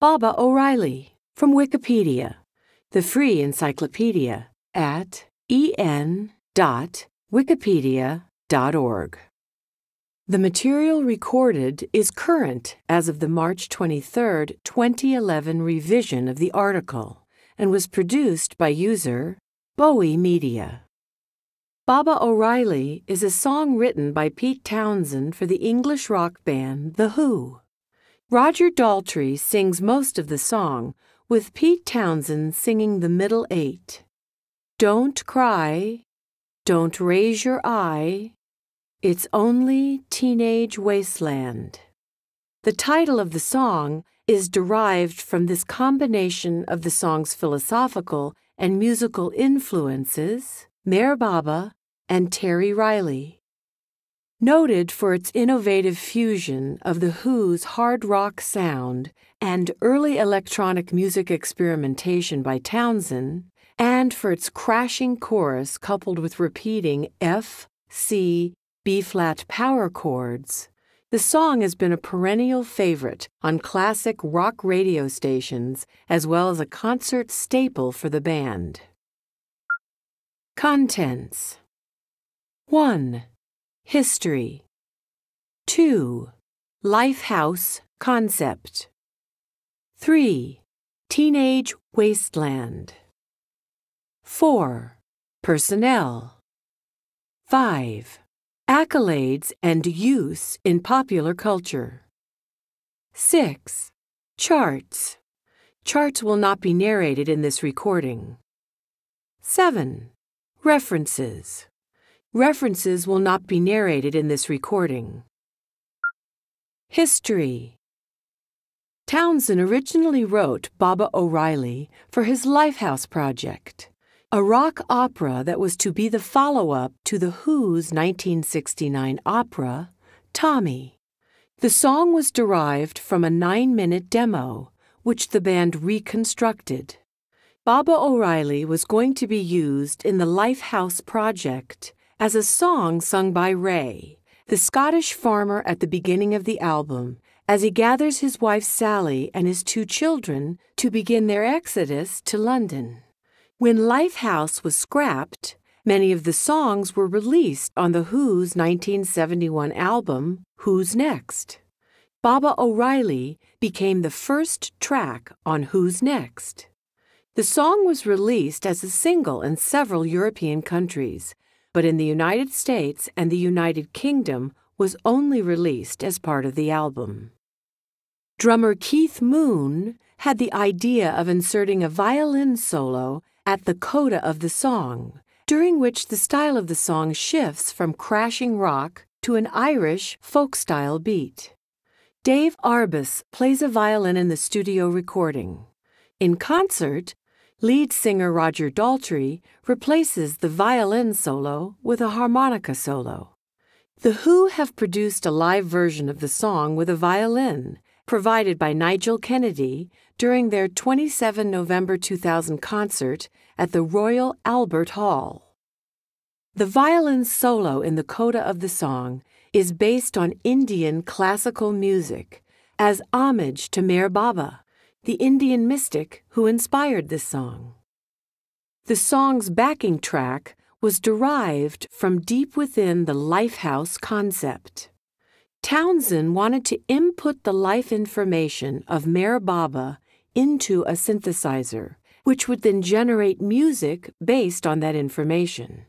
Baba O'Riley from Wikipedia, the free encyclopedia at en.wikipedia.org. The material recorded is current as of the March 23, 2011 revision of the article and was produced by user Bowie Media. Baba O'Riley is a song written by Pete Townshend for the English rock band The Who. Roger Daltrey sings most of the song, with Pete Townshend singing the middle eight. Don't cry, don't raise your eye, it's only Teenage Wasteland. The title of the song is derived from this combination of the song's philosophical and musical influences, Meher Baba and Terry Riley. Noted for its innovative fusion of The Who's hard rock sound and early electronic music experimentation by Townshend, and for its crashing chorus coupled with repeating F, C, B flat power chords, the song has been a perennial favorite on classic rock radio stations as well as a concert staple for the band. Contents 1. History 2. Lifehouse Concept 3. Teenage Wasteland 4. Personnel 5. Accolades and use in popular culture 6. Charts Charts will not be narrated in this recording. 7. References References will not be narrated in this recording. History Townshend originally wrote Baba O'Riley for his Lifehouse project, a rock opera that was to be the follow up to The Who's 1969 opera, Tommy. The song was derived from a nine minute demo, which the band reconstructed. Baba O'Riley was going to be used in the Lifehouse project as a song sung by Ray, the Scottish farmer at the beginning of the album, as he gathers his wife Sally and his two children to begin their exodus to London. When Lifehouse was scrapped, many of the songs were released on The Who's 1971 album, Who's Next? Baba O'Riley became the first track on Who's Next? The song was released as a single in several European countries, but in the United States and the United Kingdom was only released as part of the album. Drummer Keith Moon had the idea of inserting a violin solo at the coda of the song, during which the style of the song shifts from crashing rock to an Irish folk style beat. Dave Arbus plays a violin in the studio recording. In concert, Lead singer Roger Daltrey replaces the violin solo with a harmonica solo. The Who have produced a live version of the song with a violin, provided by Nigel Kennedy during their 27 November 2000 concert at the Royal Albert Hall. The violin solo in the coda of the song is based on Indian classical music as homage to Meher Baba, the Indian mystic who inspired this song. The song's backing track was derived from deep within the Lifehouse concept. Townshend wanted to input the life information of Meher Baba into a synthesizer, which would then generate music based on that information.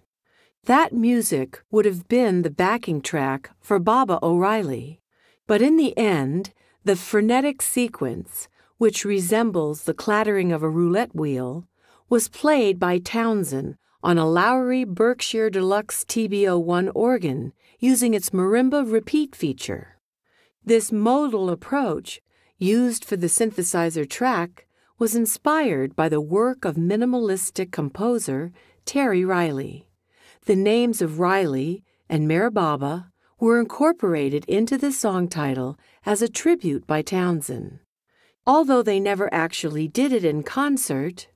That music would have been the backing track for Baba O'Riley, But in the end, the frenetic sequence which resembles the clattering of a roulette wheel, was played by Townshend on a Lowrey Berkshire Deluxe TB01 organ using its marimba repeat feature. This modal approach, used for the synthesizer track, was inspired by the work of minimalistic composer Terry Riley. The names of Riley and Meher Baba were incorporated into the song title as a tribute by Townshend. Although they never actually did it in concert,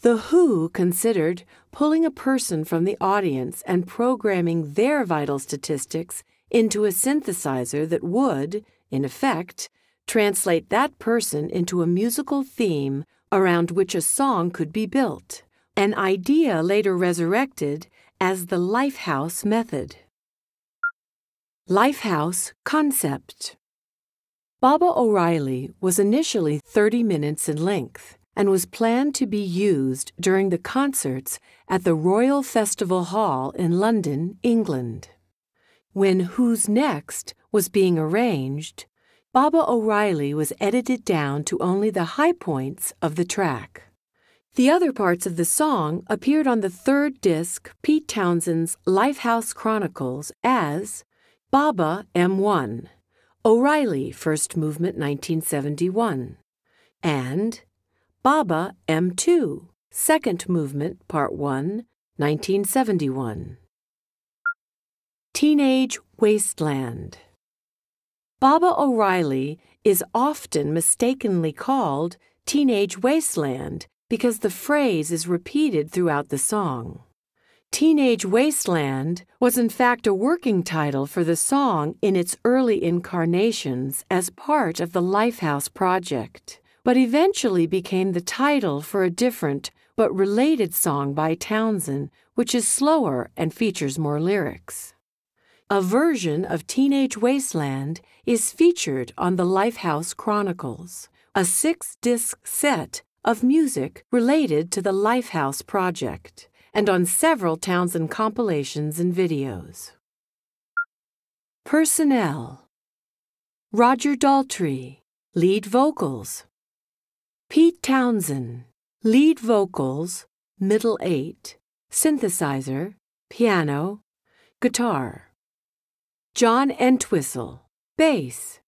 The Who considered pulling a person from the audience and programming their vital statistics into a synthesizer that would, in effect, translate that person into a musical theme around which a song could be built, an idea later resurrected as the Lifehouse method. Lifehouse concept Baba O'Riley was initially 30 minutes in length and was planned to be used during the concerts at the Royal Festival Hall in London, England. When Who's Next was being arranged, Baba O'Riley was edited down to only the high points of the track. The other parts of the song appeared on the third disc, Pete Townshend's Lifehouse Chronicles, as Baba M1. O'Riley, First Movement 1971, and Baba M2, Second Movement Part 1, 1971. Teenage Wasteland. Baba O'Riley is often mistakenly called Teenage Wasteland because the phrase is repeated throughout the song. Teenage Wasteland was in fact a working title for the song in its early incarnations as part of the Lifehouse project, but eventually became the title for a different but related song by Townshend, which is slower and features more lyrics. A version of Teenage Wasteland is featured on the Lifehouse Chronicles, a six disc set of music related to the Lifehouse project and on several Townshend compilations and videos. Personnel Roger Daltrey, lead vocals. Pete Townshend, lead vocals, middle eight, synthesizer, piano, guitar. John Entwistle, bass.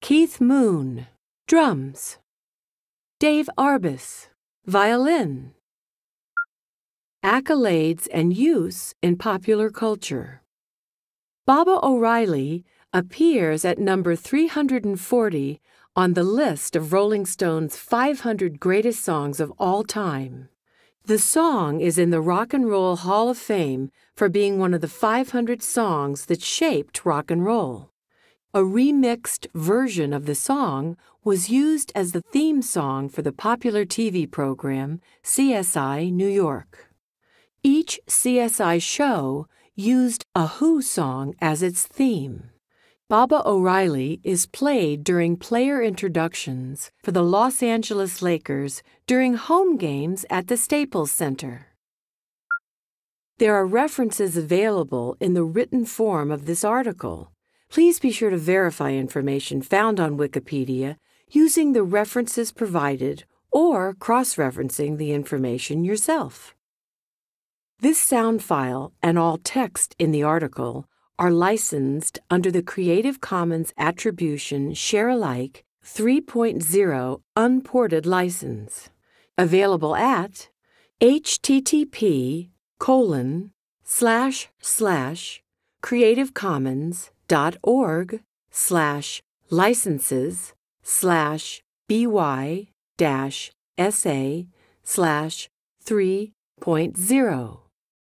Keith Moon, drums. Dave Arbus, violin. Accolades and use in popular culture. Baba O'Riley appears at number 340 on the list of Rolling Stone's 500 greatest songs of all time. The song is in the Rock and Roll Hall of Fame for being one of the 500 songs that shaped rock and roll. A remixed version of the song was used as the theme song for the popular TV program CSI New York. Each CSI show used a Who song as its theme. Baba O'Riley is played during player introductions for the Los Angeles Lakers during home games at the Staples Center. There are references available in the written form of this article. Please be sure to verify information found on Wikipedia using the references provided or cross referencing the information yourself. This sound file and all text in the article are licensed under the Creative Commons Attribution Share Alike 3.0 Unported License, available at http colon slash slash creativecommons.org slash licenses slash by dash sa slash 3.0.